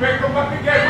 Vem com o papiguete.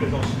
présence.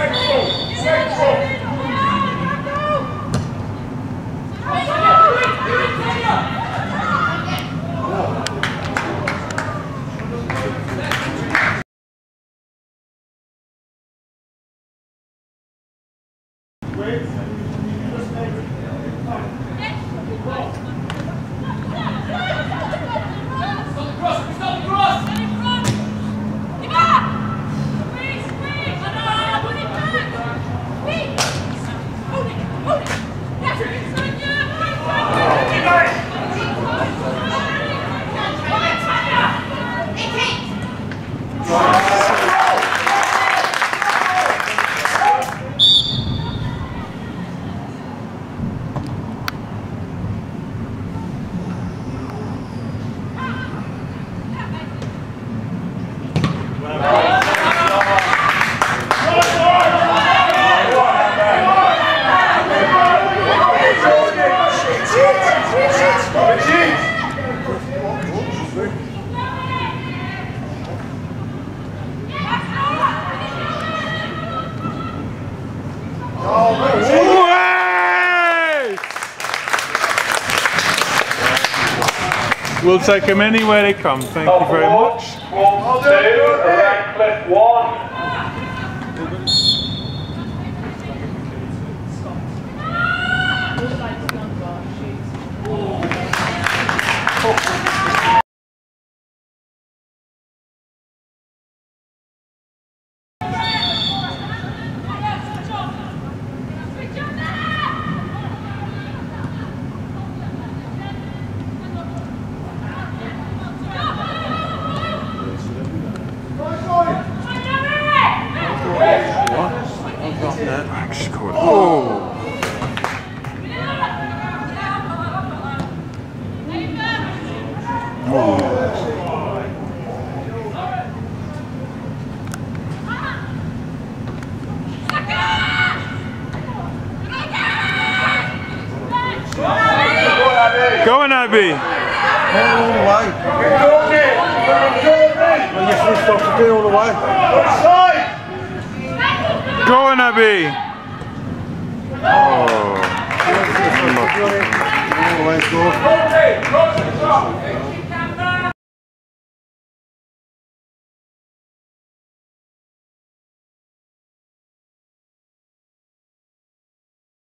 Renee, We'll take them anywhere they come. Thank you very much. Wolves 2, Radcliffe 1. Oh! Abby! All the way. Well, yes, we're supposed to do all the way. Go on, Abby! Oh. All the way.